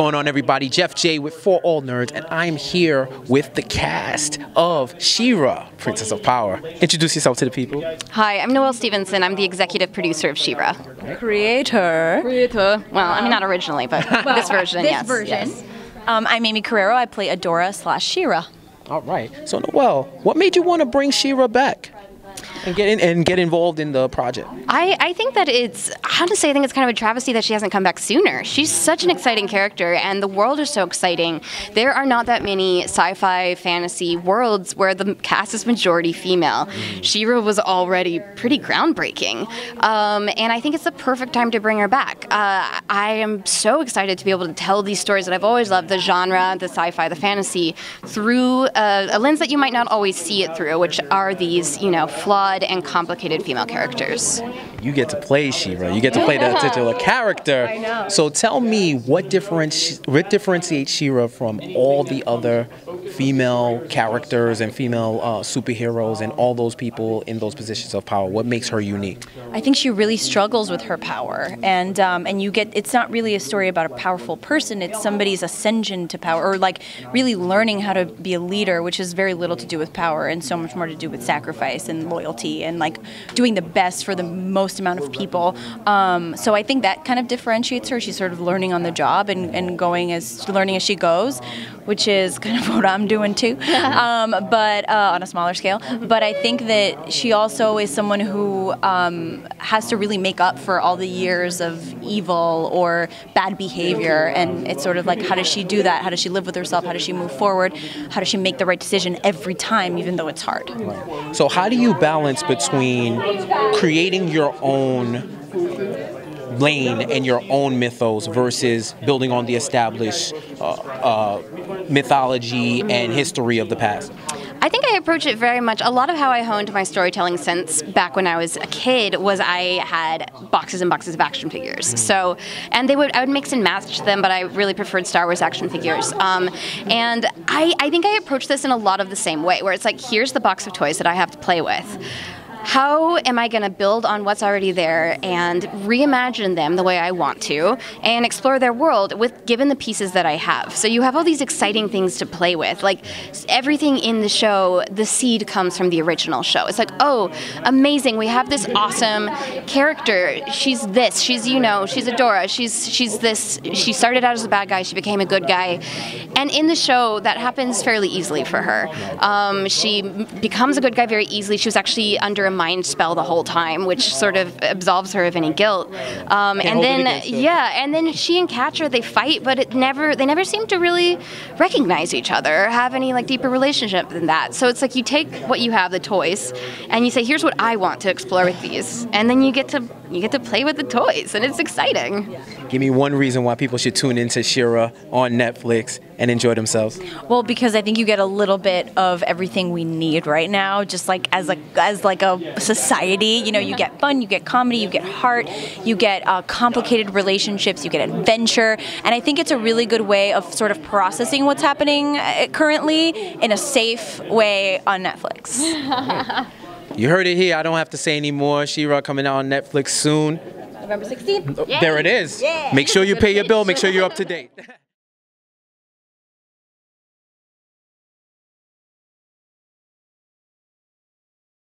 going on, everybody? Jeff J with For All Nerds, and I'm here with the cast of She-Ra, Princess of Power. Introduce yourself to the people. Hi, I'm Noelle Stevenson. I'm the executive producer of She-Ra. Creator. Creator. Well, I mean, not originally, but this version, this yes. version. yes. Um, I'm Aimee Carrero. I play Adora slash She-Ra. All right. So, Noelle, what made you want to bring She-Ra back and get in and get involved in the project? I, I think that it's honestly I think it's kind of a travesty that she hasn't come back sooner. She's such an exciting character and the world is so exciting. There are not that many sci-fi fantasy worlds where the cast is majority female. She-Ra was already pretty groundbreaking. Um, and I think it's the perfect time to bring her back. Uh, I am so excited to be able to tell these stories that I've always loved, the genre, the sci-fi, the fantasy, through a, a lens that you might not always see it through, which are these, you know, flawed and complicated female characters. You get to play She-Ra. You get to play the titular character. I know. So tell me what, differenti- what differentiates She-Ra from all the other female characters and female uh, superheroes and all those people in those positions of power. What makes her unique? I think she really struggles with her power, and um, and you get it's not really a story about a powerful person. It's somebody's ascension to power, or like really learning how to be a leader, which has very little to do with power and so much more to do with sacrifice and loyalty and like doing the best for the most amount of people. Um, so I think that kind of differentiates her. She's sort of learning on the job and, and going as learning as she goes, which is kind of what I'm doing too, um, but uh, on a smaller scale. But I think that she also is someone who um, has to really make up for all the years of evil or bad behavior, and it's sort of like how does she do that? How does she live with herself? How does she move forward? How does she make the right decision every time, even though it's hard? So how do you balance between creating your own lane and your own mythos versus building on the established uh, uh, mythology and history of the past? I think I approach it very much. A lot of how I honed my storytelling since back when I was a kid was I had boxes and boxes of action figures. So, and they would I would mix and match them, but I really preferred Star Wars action figures. Um, and I, I think I approach this in a lot of the same way, where it's like here's the box of toys that I have to play with how am I going to build on what's already there and reimagine them the way I want to and explore their world with given the pieces that I have. So you have all these exciting things to play with. Like everything in the show, the seed comes from the original show. It's like, "Oh, amazing. We have this awesome character. She's this. She's, you know, she's Adora. She's she's this. She started out as a bad guy, she became a good guy." And in the show, that happens fairly easily for her. Um, she becomes a good guy very easily. She was actually under a mind spell the whole time, which sort of absolves her of any guilt. Um, and then, yeah, and then she and Catra they fight, but it never they never seem to really recognize each other or have any like deeper relationship than that. So it's like you take what you have, the toys, and you say, "Here's what I want to explore with these," and then you get to you get to play with the toys, and it's exciting. Give me one reason why people should tune into She-Ra on Netflix and enjoy themselves. Well, because I think you get a little bit of everything we need right now, just like as a as like a society. You know, you get fun, you get comedy, you get heart, you get uh, complicated relationships, you get adventure, and I think it's a really good way of sort of processing what's happening uh, currently in a safe way on Netflix. You heard it here. I don't have to say anymore. She-Ra coming out on Netflix soon. November 16th. There it is. Make sure you pay your bill. Make sure you're up to date.